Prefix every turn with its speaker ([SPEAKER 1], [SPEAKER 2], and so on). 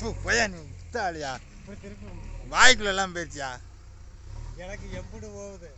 [SPEAKER 1] பூ போயா நீ இத்தாலியா
[SPEAKER 2] இப்படி
[SPEAKER 1] போயிடுச்சியா
[SPEAKER 2] எனக்கு எப்படி போகுது.